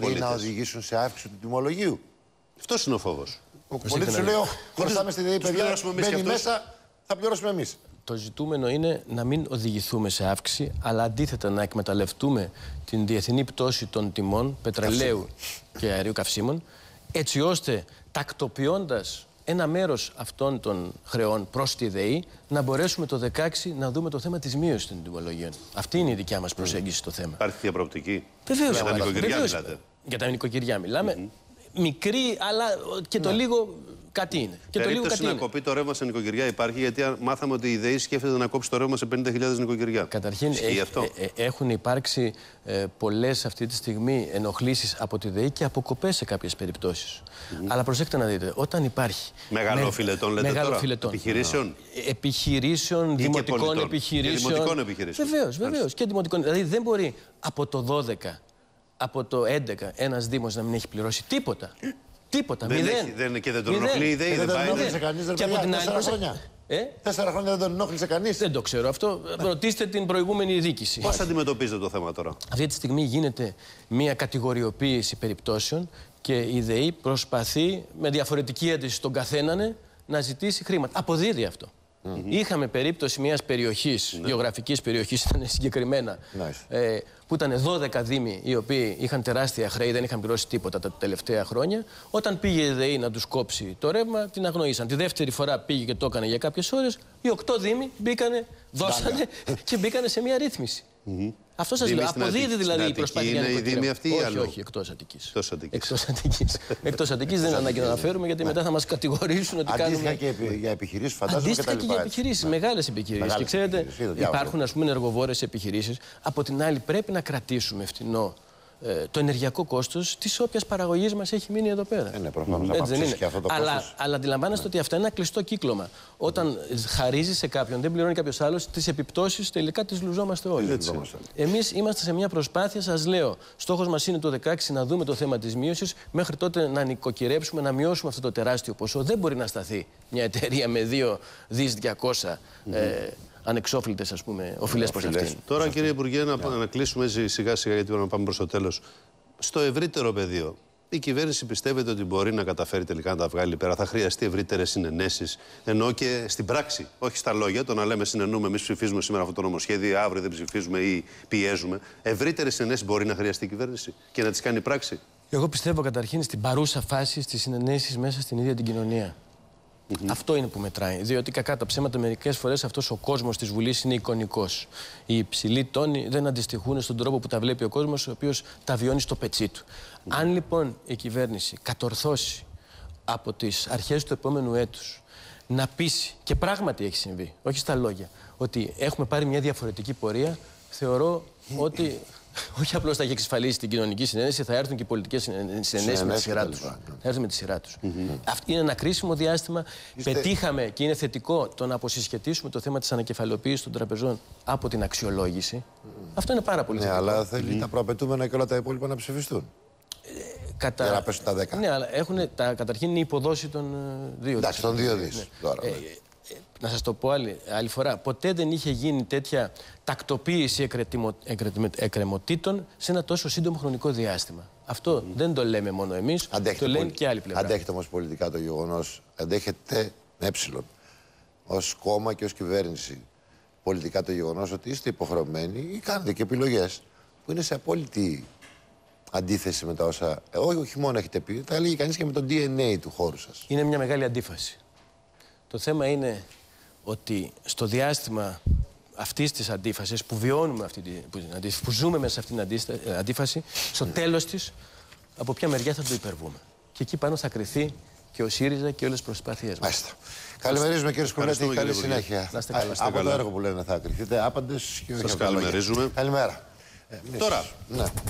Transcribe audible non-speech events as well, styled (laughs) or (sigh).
μπορεί να οδηγήσουν σε αύξηση του τιμολογίου. Αυτός είναι ο φόβος. Ο πολίτης σου λέει: Χρωστάμε στη ΔΕΗ, παιδιά, πληρώσουμε εμείς μπαίνει και αυτούς. μέσα, θα πληρώσουμε εμείς. Το ζητούμενο είναι να μην οδηγηθούμε σε αύξηση, αλλά αντίθετα να εκμεταλλευτούμε την διεθνή πτώση των τιμών πετρελαίου και αερίου καυσίμων, έτσι ώστε τακτοποιώντας ένα μέρος αυτών των χρεών προς τη ΔΕΗ, να μπορέσουμε το 16 να δούμε το θέμα της μείωσης των τιμολογίων. Αυτή είναι η δικιά μας προσέγγιση στο θέμα. Υπάρχει τέτοια προοπτική. Βεβαίως, Για τα υπάρχει. νοικοκυριά Βεβαίως. μιλάτε. Για τα νοικοκυριά μιλάμε. Μικρή, αλλά και το λίγο κάτι είναι. Και το λίγο Περίπτωση κάτι να είναι. κοπεί το ρεύμα σε νοικοκυριά υπάρχει, γιατί α- μάθαμε ότι η ΔΕΗ σκέφτεται να κόψει το ρεύμα σε 50.000 νοικοκυριά. Καταρχήν Ισχύει έχ- αυτό; ε, ε, έχουν υπάρξει ε, πολλές αυτή τη στιγμή ενοχλήσεις από τη ΔΕΗ και αποκοπές σε κάποιες περιπτώσεις. Αλλά προσέξτε να δείτε, όταν υπάρχει... Μεγαλοφιλετών λέτε τώρα, μεγαλοφιλετών. επιχειρήσεων. Ε, Επιχειρήσεων, και δημοτικών πολιτών. Και επιχειρήσεων. δημοτικών επιχειρήσεων. Βεβαίως, βεβαίως. Και δημοτικών. Δηλαδή δεν μπορεί από το 12, από το 11 ένας Δήμος να μην έχει πληρώσει τίποτα. Τίποτα. Δεν μηδέν. έχει- δεν- και δεν τον Μηδέν. ενοχλεί η ΔΕΗ, Και δεν δεν τον πάει. ενόχλησε κανεί, δεν Και από την άλλη, Τέσσερα προσε- χρόνια. Ε; Τέσσερα χρόνια δεν τον ενόχλησε κανείς. Δεν το ξέρω αυτό. Ρωτήστε την προηγούμενη δίκηση. Πώς αντιμετωπίζετε το θέμα τώρα; Αυτή τη στιγμή γίνεται μια κατηγοριοποίηση περιπτώσεων και η ΔΕΗ προσπαθεί με διαφορετική ένταση στον καθέναν να ζητήσει χρήματα. Αποδίδει αυτό. Είχαμε περίπτωση μιας περιοχής, γεωγραφικής περιοχής, ήταν συγκεκριμένα, Nice. ε, που ήταν 12 δήμοι οι οποίοι είχαν τεράστια χρέη, δεν είχαν πληρώσει τίποτα τα τελευταία χρόνια. Όταν πήγε η ΔΕΗ να τους κόψει το ρεύμα, την αγνοήσαν. Τη δεύτερη φορά πήγε και το έκανε για κάποιες ώρες. Οι 8 δήμοι μπήκανε, δώσανε (laughs) και μπήκανε σε μια ρύθμιση. Αυτό σας Δήμοι λέω. στην Αποδίδει Αττική- δηλαδή στην η προσπάθεια Αττική για είναι οι νοικοκυριά. δήμοι αυτοί ή όχι, αλλού; όχι, εκτός Αττικής. Εκτός Αττικής. Εκτός Αττικής. (laughs) Εκτός Αττικής δεν είναι ανάγκη να αναφέρουμε γιατί μετά θα μας κατηγορήσουν ότι Αντίστοιχα κάνουμε. και επι- για επιχειρήσεις, φαντάζομαι. Αντίστοιχα και τα για λοιπά, επιχειρήσεις, έτσι. μεγάλες επιχειρήσεις. Και Μεγάλες ξέρετε, επιχειρήσεις, είδα, διάβαζα. υπάρχουν ας πούμε ενεργοβόρες επιχειρήσεις. Από την άλλη, πρέπει να κρατήσουμε φτηνό ε, το ενεργειακό κόστος της όποιας παραγωγής μας έχει μείνει εδώ πέρα. Ε, ναι, προφανώς, να Έτσι δεν αυξήσει είναι. και αυτό το αλλά, κόστος. αλλά αντιλαμβάνεστε ότι αυτά είναι ένα κλειστό κύκλωμα. Όταν χαρίζει σε κάποιον, δεν πληρώνει κάποιος άλλος, τις επιπτώσεις τελικά τις λουζόμαστε όλοι. λουζόμαστε. Εμείς είμαστε σε μια προσπάθεια, σας λέω. Στόχος μας είναι το 16 να δούμε το θέμα της μείωσης. Μέχρι τότε να νοικοκυρέψουμε, να μειώσουμε αυτό το τεράστιο ποσό. Δεν μπορεί να σταθεί μια εταιρεία με 2 δις 200 ε, ανεξόφλητες οφειλές προς αυτήν. Τώρα, κύριε Υπουργέ, να, να κλείσουμε έτσι σιγά σιγά γιατί πρέπει να πάμε προς το τέλος. Στο ευρύτερο πεδίο, η κυβέρνηση πιστεύετε ότι μπορεί να καταφέρει τελικά να τα βγάλει πέρα. Θα χρειαστεί ευρύτερες συνενέσεις. Ενώ και στην πράξη, όχι στα λόγια, το να λέμε συνενούμε, εμείς ψηφίζουμε σήμερα αυτό το νομοσχέδιο, αύριο δεν ψηφίζουμε ή πιέζουμε. Ευρύτερες συνενέσεις μπορεί να χρειαστεί η κυβέρνηση και να τις κάνει πράξη. Εγώ πιστεύω καταρχήν στην παρούσα φάση στις συνενέσεις μέσα στην ίδια την κοινωνία. Αυτό είναι που μετράει. Διότι κακά τα ψέματα μερικές φορές αυτός ο κόσμος της Βουλής είναι εικονικός. Οι υψηλοί τόνοι δεν αντιστοιχούν στον τρόπο που τα βλέπει ο κόσμος, ο οποίος τα βιώνει στο πετσί του. Αν λοιπόν η κυβέρνηση κατορθώσει από τις αρχές του επόμενου έτους να πείσει, και πράγματι έχει συμβεί, όχι στα λόγια, ότι έχουμε πάρει μια διαφορετική πορεία, θεωρώ ότι (laughs) όχι απλώς θα έχει εξασφαλίσει την κοινωνική συνένεση, θα έρθουν και οι πολιτικές συνενέσεις με τη Συνενέσεις σειρά και τους. τα λοιπά, ναι. Θα έρθουν με τη σειρά τους. Αυτό είναι ένα κρίσιμο διάστημα. Πετύχαμε και είναι θετικό το να αποσυσχετίσουμε το θέμα της ανακεφαλαιοποίησης των τραπεζών από την αξιολόγηση. Αυτό είναι πάρα πολύ Ναι, θετικό. αλλά θέλει τα προαπαιτούμενα και όλα τα υπόλοιπα να ψηφιστούν. Κατά... Για να πέσουν τα 10. Ναι, αλλά έχουν, τα, καταρχήν είναι η υποδόση των ε, δύο Εντάξει, των δύο δις. Τώρα. Ε, ναι. ε, να σας το πω άλλη, άλλη φορά, ποτέ δεν είχε γίνει τέτοια τακτοποίηση εκρετημο- εκρετημο- εκκρεμωτήτων σε ένα τόσο σύντομο χρονικό διάστημα. Αυτό δεν το λέμε μόνο εμείς, Αντέχετε το λένε πολι- και άλλη πλευρά. Αντέχετε όμως πολιτικά το γεγονός, αντέχετε με ε, ως κόμμα και ως κυβέρνηση πολιτικά το γεγονός ότι είστε υποχρεωμένοι ή κάνετε και επιλογές που είναι σε απόλυτη αντίθεση με τα όσα. ε, όχι, όχι μόνο έχετε πει, θα έλεγε κανείς και με το DNA του χώρου σας. Είναι μια μεγάλη αντίφαση. Το θέμα είναι ότι στο διάστημα αυτής της αντίφασης, που βιώνουμε αυτή την που, την αντίφαση, που ζούμε μέσα σε αυτή την αντίστα- ε, αντίφαση, στο τέλος της, από ποια μεριά θα το υπερβούμε. Και εκεί πάνω θα κρυθεί και ο ΣΥΡΙΖΑ και όλες τις προσπάθειές μας. Μάλιστα. Καλημερίζουμε κύριε Σκουλέτη, Ευχαριστούμε, καλή κύριε Υπουργέ. συνέχεια. Να είστε καλά. Α, Να είστε Από το καλά. έργο που λένε θα κρυφτείτε, άπαντες και όχι Σας από τα λόγια. καλημερίζουμε. Καλημέρα. Ε, Τώρα. Ναι.